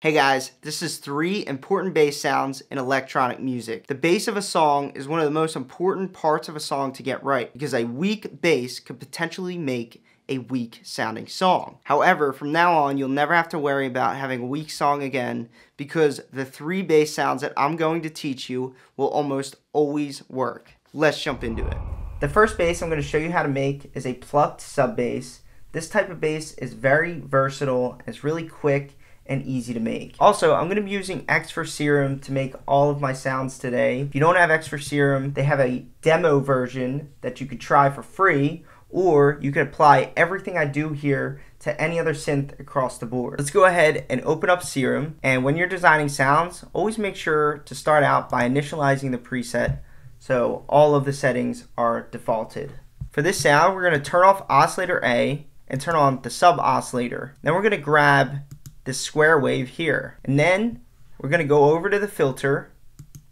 Hey guys, this is three important bass sounds in electronic music. The bass of a song is one of the most important parts of a song to get right because a weak bass could potentially make a weak sounding song. However, from now on, you'll never have to worry about having a weak song again because the three bass sounds that I'm going to teach you will almost always work. Let's jump into it. The first bass I'm going to show you how to make is a plucked sub bass. This type of bass is very versatile, it's really quick, and easy to make. Also, I'm going to be using Xfer Serum to make all of my sounds today. If you don't have Xfer Serum, they have a demo version that you could try for free, or you can apply everything I do here to any other synth across the board. Let's go ahead and open up Serum, and when you're designing sounds, always make sure to start out by initializing the preset so all of the settings are defaulted. For this sound, we're going to turn off oscillator A and turn on the sub oscillator. Then we're going to grab this square wave here. And then we're going to go over to the filter,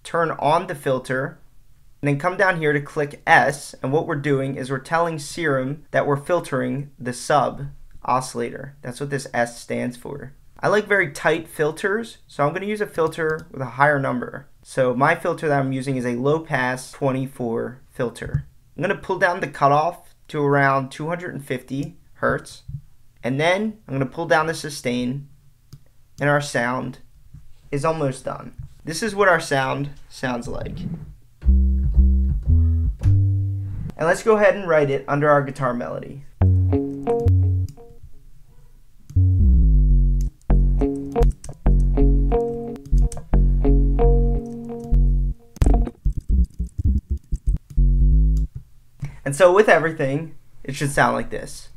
turn on the filter, and then come down here to click S. And what we're doing is we're telling Serum that we're filtering the sub oscillator. That's what this S stands for. I like very tight filters, so I'm going to use a filter with a higher number. So my filter that I'm using is a low pass 24 filter. I'm going to pull down the cutoff to around 250 hertz. And then I'm going to pull down the sustain and our sound is almost done. This is what our sound sounds like. And let's go ahead and write it under our guitar melody. And so with everything, it should sound like this.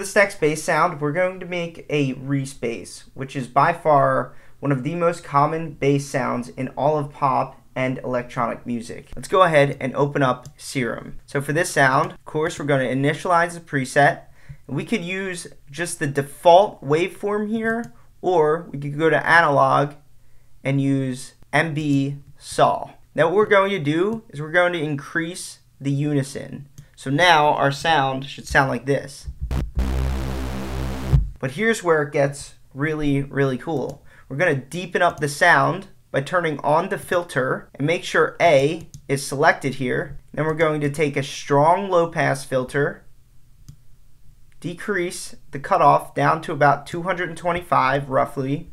This next bass sound, we're going to make a Reese bass, which is by far one of the most common bass sounds in all of pop and electronic music. Let's go ahead and open up Serum. So for this sound, of course, we're going to initialize the preset. We could use just the default waveform here, or we could go to analog and use MB saw. Now what we're going to do is we're going to increase the unison. So now our sound should sound like this. But here's where it gets really, really cool. We're going to deepen up the sound by turning on the filter and make sure A is selected here. Then we're going to take a strong low pass filter, decrease the cutoff down to about 225 roughly.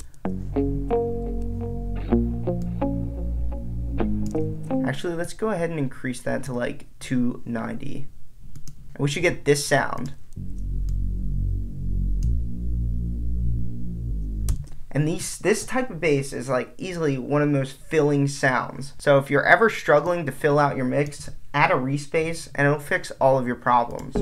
Actually, let's go ahead and increase that to like 290. And we should get this sound. And these, this type of bass is like easily one of the most filling sounds. So if you're ever struggling to fill out your mix, add a bass and it'll fix all of your problems.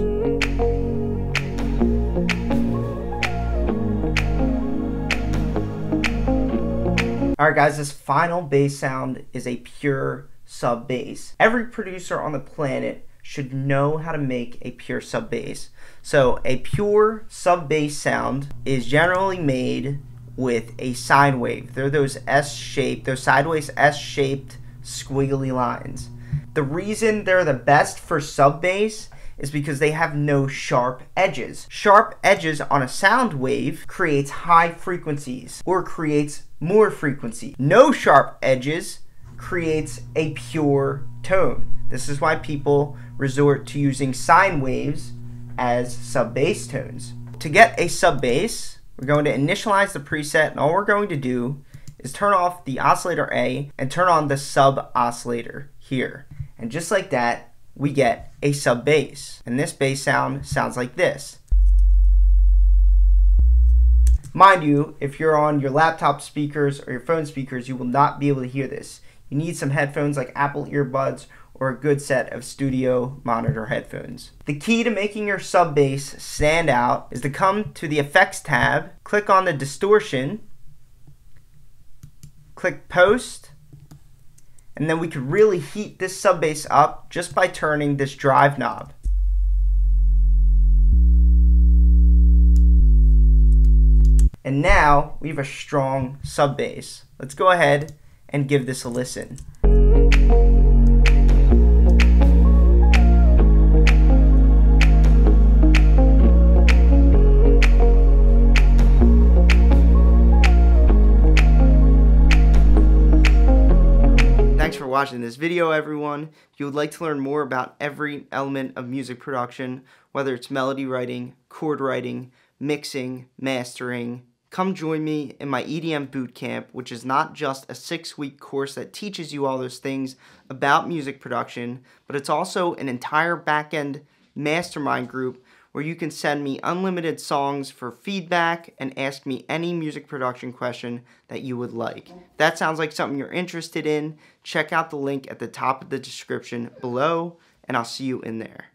Alright guys, this final bass sound is a pure sub bass. Every producer on the planet should know how to make a pure sub bass. So a pure sub bass sound is generally made with a sine wave. They're those S-shaped, those sideways S-shaped squiggly lines. The reason they're the best for sub bass is because they have no sharp edges. Sharp edges on a sound wave creates high frequencies or creates more frequency. No sharp edges creates a pure tone. This is why people resort to using sine waves as sub bass tones. To get a sub bass, we're going to initialize the preset and all we're going to do is turn off the oscillator A and turn on the sub oscillator here. And just like that, we get a sub bass. And this bass sound sounds like this. Mind you, if you're on your laptop speakers or your phone speakers, you will not be able to hear this. You need some headphones like Apple earbuds or a good set of studio monitor headphones. The key to making your sub bass stand out is to come to the effects tab, click on the distortion, click post, and then we could really heat this sub bass up just by turning this drive knob. And now we have a strong sub bass. Let's go ahead and give this a listen. Watching this video, everyone. If you would like to learn more about every element of music production, whether it's melody writing, chord writing, mixing, mastering, come join me in my EDM bootcamp, which is not just a six week course that teaches you all those things about music production, but it's also an entire back end mastermind group where you can send me unlimited songs for feedback and ask me any music production question that you would like. If that sounds like something you're interested in, check out the link at the top of the description below, and I'll see you in there.